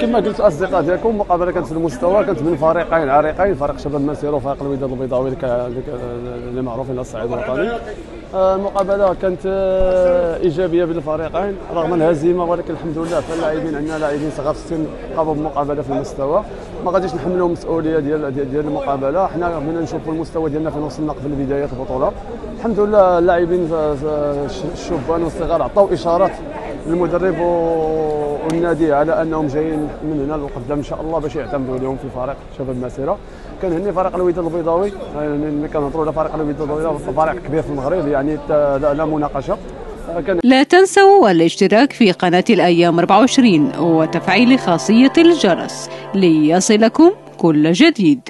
كما قلت الاصدقاء ديالكم المقابله كانت في المستوى كانت من فريقين عريقين فريق شباب مسيره وفريق الوداد البيضاوي اللي معروفين على الصعيد الوطني. المقابلة كانت إيجابية بين الفريقين رغم الهزيمة ولكن الحمد لله فاللاعبين عندنا لاعبين صغار في السن قاموا بمقابلة في المستوى. ما غاديش نحملوا المسؤوليه ديال ديال المقابلة. حنا بغينا نشوفوا المستوى ديالنا فين وصلنا قبل بدايه البطولة. الحمد لله اللاعبين الشبان والصغار عطاو إشارات للمدرب والنادي على أنهم جايين من هنا لقدام إن شاء الله باش يعتمدوا عليهم في فريق شباب المسيرة. كنهني فريق الوداد البيضاوي. ملي كنهضروا على فريق الوداد البيضاوي. فريق كبير في المغرب. يعني لا مناقشة. لا تنسوا الاشتراك في قناة الأيام 24 وتفعيل خاصية الجرس ليصلكم كل جديد.